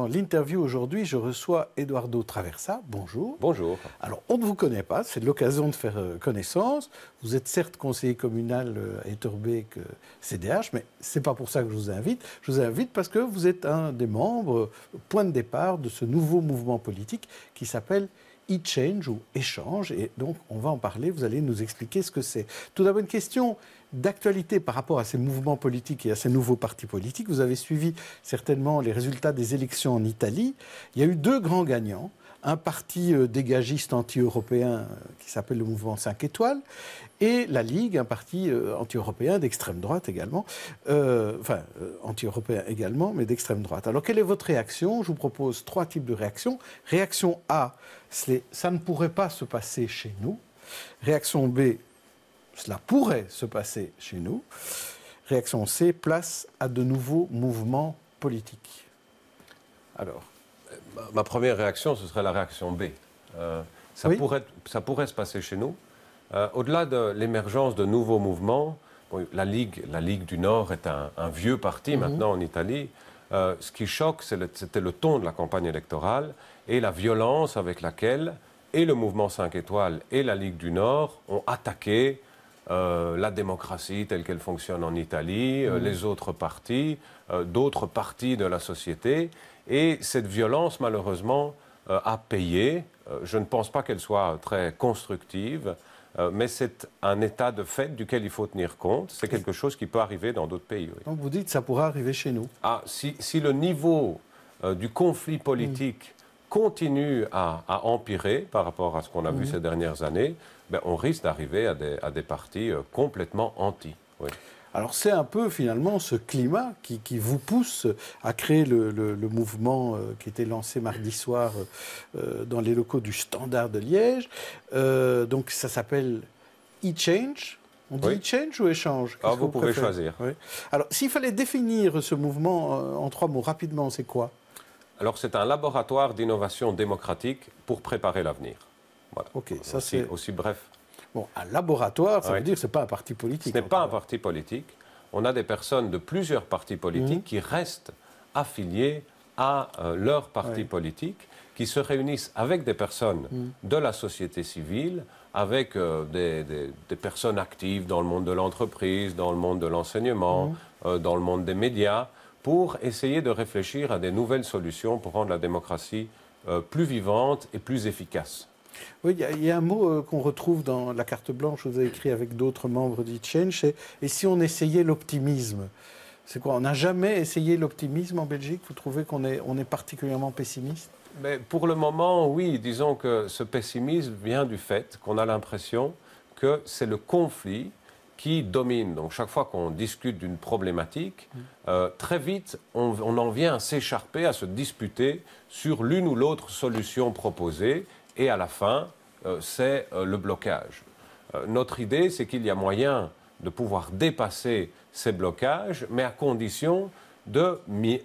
dans l'interview aujourd'hui, je reçois Eduardo Traversa. Bonjour. Bonjour. Alors, on ne vous connaît pas, c'est l'occasion de faire euh, connaissance. Vous êtes certes conseiller communal euh, à Etterbeek CDH, mais ce n'est pas pour ça que je vous invite. Je vous invite parce que vous êtes un des membres, euh, point de départ de ce nouveau mouvement politique qui s'appelle e-change ou échange. Et donc, on va en parler. Vous allez nous expliquer ce que c'est. Tout d'abord, une question d'actualité par rapport à ces mouvements politiques et à ces nouveaux partis politiques. Vous avez suivi certainement les résultats des élections en Italie. Il y a eu deux grands gagnants. Un parti euh, dégagiste anti-européen euh, qui s'appelle le mouvement 5 étoiles et la Ligue, un parti euh, anti-européen d'extrême droite également, enfin anti-européen également, mais d'extrême droite. Alors quelle est votre réaction? Je vous propose trois types de réactions. Réaction A, ça ne pourrait pas se passer chez nous. Réaction B, cela pourrait se passer chez nous. Réaction C, place à de nouveaux mouvements politiques. Alors, ma première réaction, ce serait la réaction B. Euh, ça, pourrait, ça pourrait se passer chez nous. Euh, au-delà de l'émergence de nouveaux mouvements, la, Ligue, la Ligue du Nord est un, vieux parti mhm. maintenant en Italie. Euh, ce qui choque, c'était le ton de la campagne électorale et la violence avec laquelle et le mouvement 5 étoiles et la Ligue du Nord ont attaqué euh, la démocratie telle qu'elle fonctionne en Italie, euh, mm. les autres partis, euh, d'autres partis de la société. Et cette violence, malheureusement, a payé. je ne pense pas qu'elle soit très constructive. mais c'est un état de fait duquel il faut tenir compte. C'est quelque chose qui peut arriver dans d'autres pays. Donc vous dites que ça pourrait arriver chez nous ah, si, le niveau du conflit politique continue à, empirer par rapport à ce qu'on a vu mm. ces dernières années, ben, on risque d'arriver à des, à des partis euh, complètement anti. Alors c'est un peu finalement ce climat qui, vous pousse à créer le, mouvement euh, qui était lancé mardi soir euh, dans les locaux du Standard de Liège. donc ça s'appelle e-change. On dit e-change ou échange? Ah, Vous, pouvez choisir. Alors s'il fallait définir ce mouvement en trois mots rapidement, c'est quoi? Alors c'est un laboratoire d'innovation démocratique pour préparer l'avenir. Ok, ça c'est aussi bref. Bon, un laboratoire, ça veut dire que ce n'est pas un parti politique. Ce n'est pas un parti politique. On a des personnes de plusieurs partis politiques mhm. qui restent affiliées à euh, leur parti politique, qui se réunissent avec des personnes mhm. de la société civile, avec euh, des, personnes actives dans le monde de l'entreprise, dans le monde de l'enseignement, mhm. euh, dans le monde des médias, pour essayer de réfléchir à des nouvelles solutions pour rendre la démocratie plus vivante et plus efficace. Oui, il y, a un mot euh, qu'on retrouve dans la carte blanche, vous avez écrit avec d'autres membres d'e-change, c'est « et si on essayait l'optimisme » C'est quoi On n'a jamais essayé l'optimisme en Belgique? Vous trouvez qu'on est, on est particulièrement pessimiste? Mais Pour le moment, oui. Disons que ce pessimisme vient du fait qu'on a l'impression que c'est le conflit qui domine. Donc chaque fois qu'on discute d'une problématique, mm. euh, très vite, on, on en vient à s'écharper, à se disputer sur l'une ou l'autre solution proposée et à la fin, euh, c'est euh, le blocage. Notre idée, c'est qu'il y a moyen de pouvoir dépasser ces blocages, mais à condition de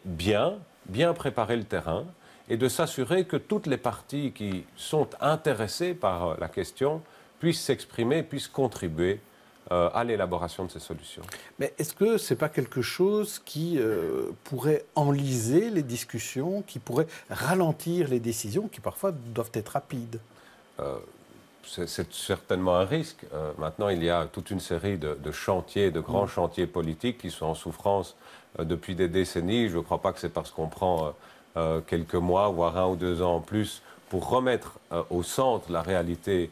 bien, bien préparer le terrain et de s'assurer que toutes les parties qui sont intéressées par la question puissent s'exprimer, puissent contribuer à l'élaboration de ces solutions. Mais est-ce que ce n'est pas quelque chose qui pourrait enliser les discussions, qui pourrait ralentir les décisions, qui parfois doivent être rapides? Euh, c'est certainement un risque. Euh, maintenant, il y a toute une série de, chantiers, de grands mm. chantiers politiques qui sont en souffrance euh, depuis des décennies. Je ne crois pas que c'est parce qu'on prend quelques mois, voire un ou deux ans en plus, pour remettre au centre la réalité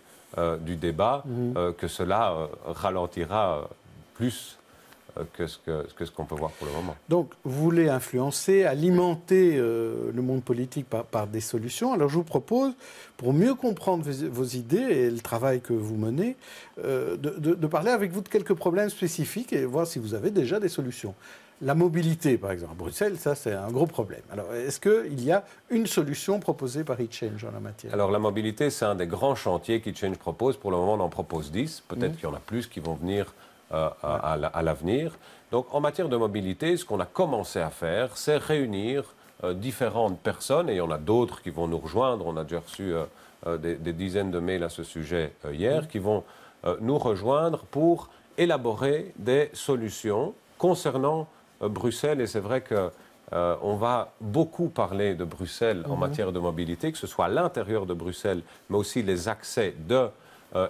du débat, mm. que cela ralentira plus euh, que ce qu'on que, ce peut voir pour le moment. Donc, vous voulez influencer, alimenter euh, le monde politique par, des solutions. Alors, je vous propose, pour mieux comprendre vos, idées et le travail que vous menez, euh, de, de, parler avec vous de quelques problèmes spécifiques et voir si vous avez déjà des solutions. La mobilité, par exemple, à Bruxelles, ça c'est un gros problème. Alors, est-ce qu'il y a une solution proposée par eChange en la matière? Alors, la mobilité, c'est un des grands chantiers qu'eChange propose. Pour le moment, on en propose 10. Peut-être mmh. qu'il y en a plus qui vont venir euh, à, l'avenir. Donc en matière de mobilité, ce qu'on a commencé à faire, c'est réunir euh, différentes personnes, et il y en a d'autres qui vont nous rejoindre, on a déjà reçu euh, des, dizaines de mails à ce sujet hier, qui vont nous rejoindre pour élaborer des solutions concernant Bruxelles, et c'est vrai que on va beaucoup parler de Bruxelles en mhm. matière de mobilité, que ce soit à l'intérieur de Bruxelles, mais aussi les accès de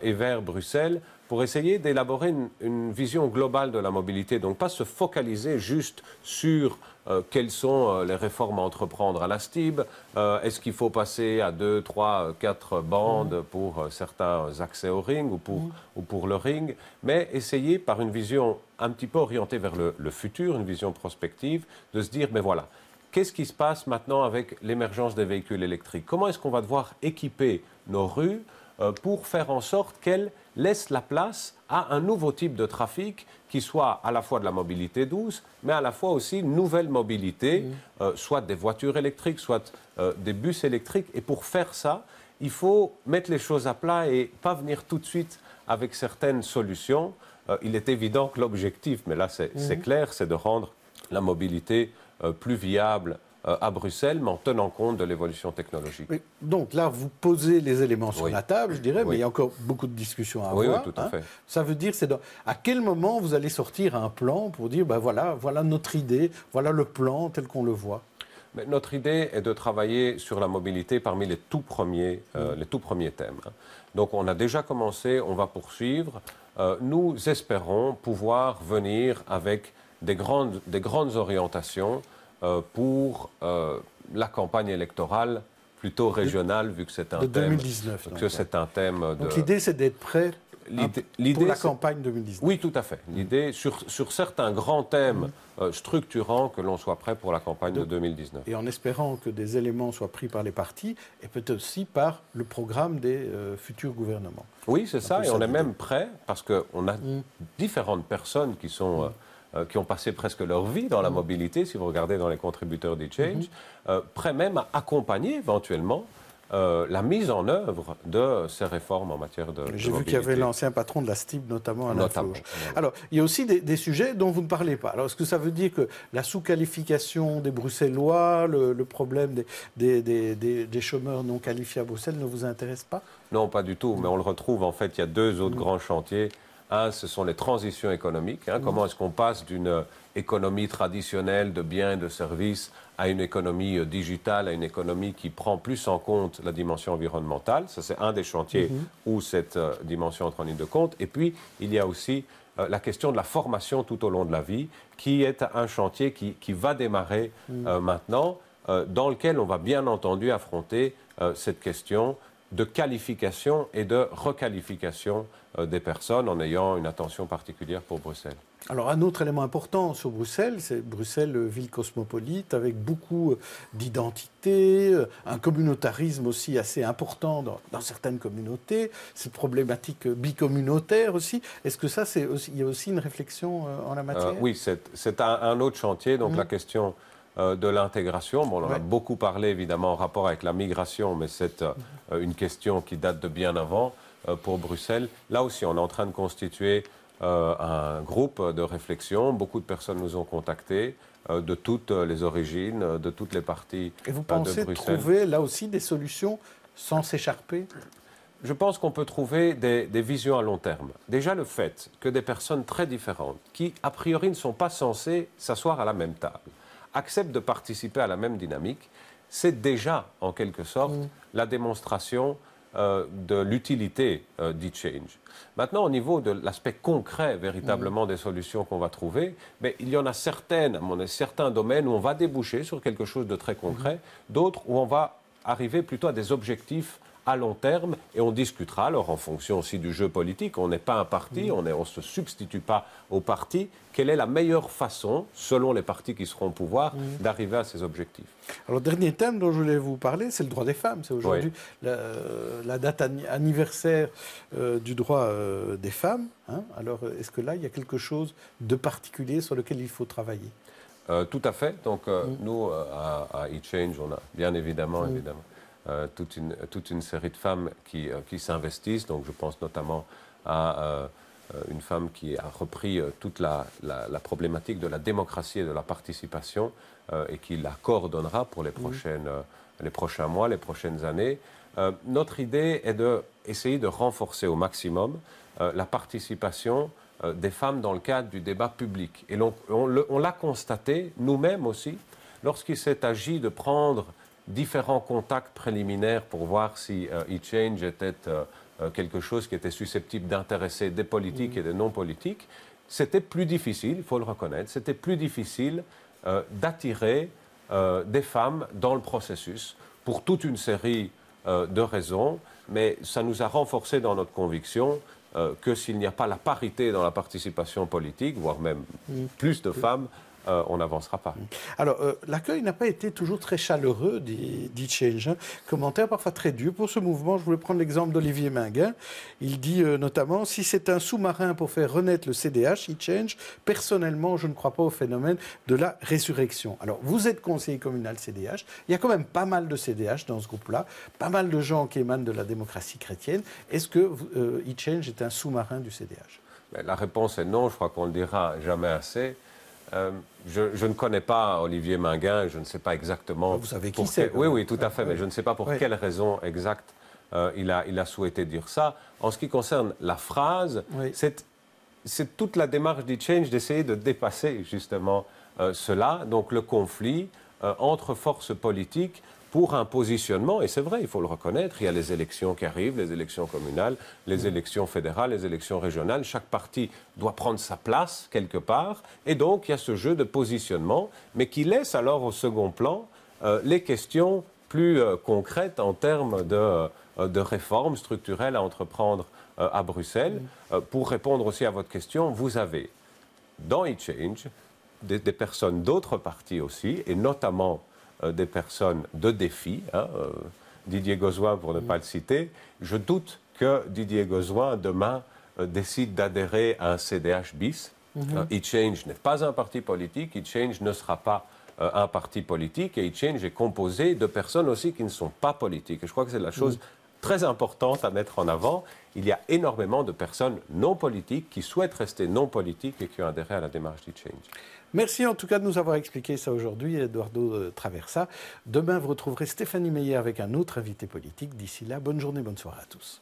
et vers Bruxelles pour essayer d'élaborer une, vision globale de la mobilité. Donc pas se focaliser juste sur euh, quelles sont euh, les réformes à entreprendre à la STIB, euh, est-ce qu'il faut passer à deux, trois, quatre bandes mmh. pour certains accès au ring ou pour, mmh. ou pour le ring, mais essayer par une vision un petit peu orientée vers le, le futur, une vision prospective, de se dire, mais voilà, qu'est-ce qui se passe maintenant avec l'émergence des véhicules électriques? Comment est-ce qu'on va devoir équiper nos rues pour faire en sorte qu'elles laisse la place à un nouveau type de trafic qui soit à la fois de la mobilité douce, mais à la fois aussi une nouvelle mobilité, mmh. euh, soit des voitures électriques, soit euh, des bus électriques. Et pour faire ça, il faut mettre les choses à plat et pas venir tout de suite avec certaines solutions. Euh, il est évident que l'objectif, mais là c'est mmh. clair, c'est de rendre la mobilité plus viable, euh, à Bruxelles, mais en tenant compte de l'évolution technologique. donc là, vous posez les éléments sur la table, je dirais, mais il y a encore beaucoup de discussions à avoir. Oui, tout à hein. fait. Ça veut dire, c'est à quel moment vous allez sortir un plan pour dire, ben voilà, voilà notre idée, voilà le plan tel qu'on le voit? Mais notre idée est de travailler sur la mobilité parmi les tout premiers, euh, mm. les tout premiers thèmes. Hein. Donc on a déjà commencé, on va poursuivre. Euh, nous espérons pouvoir venir avec des grandes, des grandes orientations euh, pour euh, la campagne électorale plutôt régionale, vu que c'est un de thème. 2019. Que c'est un thème. De... Donc l'idée, c'est d'être prêt L'idée, pour la campagne 2019. Oui, tout à fait. L'idée, sur, sur certains grands thèmes mm. euh, structurants, que l'on soit prêt pour la campagne de 2019. Et en espérant que des éléments soient pris par les partis et peut-être aussi par le programme des futurs gouvernements. Oui, c'est ça. Et on est même prêt, parce qu'on a mm. différentes personnes qui sont. Mm. Euh, qui ont passé presque leur vie dans la mhm. mobilité, si vous regardez dans les contributeurs d'e-change, mhm. euh, prêts même à accompagner éventuellement euh, la mise en œuvre de ces réformes en matière de, J'ai vu qu'il y avait l'ancien patron de la STIB, notamment à notamment, Alors, il y a aussi des, sujets dont vous ne parlez pas. Alors, est-ce que ça veut dire que la sous-qualification des Bruxellois, le, problème des, des, chômeurs non qualifiés à Bruxelles ne vous intéresse pas? Non, pas du tout. Mais on le retrouve, en fait, il y a deux autres mhm. grands chantiers un, ce sont les transitions économiques. Hein. Comment est-ce qu'on passe d'une euh, économie traditionnelle de biens et de services à une économie euh, digitale, à une économie qui prend plus en compte la dimension environnementale? Ça, c'est un des chantiers mhm. où cette euh, dimension entre en ligne de compte. Et puis, il y a aussi la question de la formation tout au long de la vie, qui est un chantier qui, va démarrer mhm. maintenant, dans lequel on va bien entendu affronter cette question de qualification et de requalification euh, des personnes en ayant une attention particulière pour Bruxelles. Alors un autre élément important sur Bruxelles, c'est Bruxelles, euh, ville cosmopolite, avec beaucoup euh, d'identité, un communautarisme aussi assez important dans, certaines communautés, cette problématique bicommunautaire aussi. Est-ce que ça, c'est il y a aussi une réflexion en la matière? Oui, c'est un, autre chantier, donc mmh. la question de l'intégration. Bon, on en a beaucoup parlé évidemment en rapport avec la migration, mais c'est une question qui date de bien avant. Euh, pour Bruxelles. Là aussi, on est en train de constituer euh, un groupe de réflexion. Beaucoup de personnes nous ont contactés euh, de toutes les origines, de toutes les parties Et vous pensez trouver là aussi des solutions sans s'écharper? Je pense qu'on peut trouver des, des, visions à long terme. Déjà, le fait que des personnes très différentes, qui a priori ne sont pas censées s'asseoir à la même table, acceptent de participer à la même dynamique, c'est déjà, en quelque sorte, mm. la démonstration euh, de l'utilité euh, d'e-change. Maintenant, au niveau de l'aspect concret véritablement des solutions qu'on va trouver, mais il y en a certaines, à certains domaines où on va déboucher sur quelque chose de très concret, d'autres où on va arriver plutôt à des objectifs à long terme et on discutera alors en fonction aussi du jeu politique. On n'est pas un parti, on ne on se substitue pas au parti. Quelle est la meilleure façon, selon les partis qui seront au pouvoir, d'arriver à ces objectifs? Alors, dernier thème dont je voulais vous parler, c'est le droit des femmes. C'est aujourd'hui la, date anniversaire euh, du droit euh, des femmes. Hein. Alors, est-ce que là, il y a quelque chose de particulier sur lequel il faut travailler? Euh, tout à fait. Donc, nous, à, à eChange, on a bien évidemment, évidemment euh, toute, une, toute, une, série de femmes qui, euh, qui s'investissent. Donc je pense notamment à euh, une femme qui a repris toute la, la, problématique de la démocratie et de la participation et qui la coordonnera pour les, prochaines, les prochains mois, les prochaines années. notre idée est d'essayer de, de renforcer au maximum la participation des femmes dans le cadre du débat public. Et on, on l'a constaté nous-mêmes aussi lorsqu'il s'est agi de prendre différents contacts préliminaires pour voir si e-change était quelque chose qui était susceptible d'intéresser des politiques et des non-politiques, c'était plus difficile, il faut le reconnaître, c'était plus difficile d'attirer des femmes dans le processus pour toute une série de raisons, mais ça nous a renforcé dans notre conviction euh, que s'il n'y a pas la parité dans la participation politique, voire même plus de femmes, euh, on n'avancera pas. Alors, euh, l'accueil n'a pas été toujours très chaleureux, dit, Change. Hein. Commentaire parfois très dur pour ce mouvement. Je voulais prendre l'exemple d'Olivier Minguin. Il dit notamment si c'est un sous-marin pour faire renaître le CDH, e-Change, personnellement, je ne crois pas au phénomène de la résurrection. Alors, vous êtes conseiller communal CDH. Il y a quand même pas mal de CDH dans ce groupe-là, pas mal de gens qui émanent de la démocratie chrétienne. Est-ce que e-Change est un sous-marin du CDH ben, La réponse est non. Je crois qu'on ne le dira jamais assez. Euh, je, ne connais pas Olivier Minguin, je ne sais pas exactement. Vous savez qui c'est Oui, oui, tout à fait, mais je ne sais pas pour quelle raison exacte euh, il, a, il, a, souhaité dire ça. En ce qui concerne la phrase, c'est toute la démarche d'e-change d'essayer de dépasser justement euh, cela, donc le conflit entre forces politiques pour un positionnement, et c'est vrai, il faut le reconnaître, il y a les élections qui arrivent, les élections communales, les mm. élections fédérales, les élections régionales, chaque parti doit prendre sa place quelque part, et donc il y a ce jeu de positionnement, mais qui laisse alors au second plan euh, les questions plus euh, concrètes en termes de, euh, de, réformes structurelles à entreprendre à Bruxelles. Mm. pour répondre aussi à votre question, vous avez dans eChange des, des personnes d'autres partis aussi, et notamment des personnes de défi, hein, euh, Didier Gauzoin pour ne pas le citer, je doute que Didier Gauzoin demain euh, décide d'adhérer à un CDH bis. Mm E-Change n'est pas un parti politique, E-Change ne sera pas un parti politique et E-Change est composé de personnes aussi qui ne sont pas politiques. Et je crois que c'est la chose très importante à mettre en avant. Il y a énormément de personnes non politiques qui souhaitent rester non politiques et qui ont adhéré à la démarche d'e-Change. Merci en tout cas de nous avoir expliqué ça aujourd'hui, Eduardo euh, Traversa. Demain, vous retrouverez Stéphanie Meyer avec un autre invité politique. D'ici là, bonne journée, bonne soirée à tous.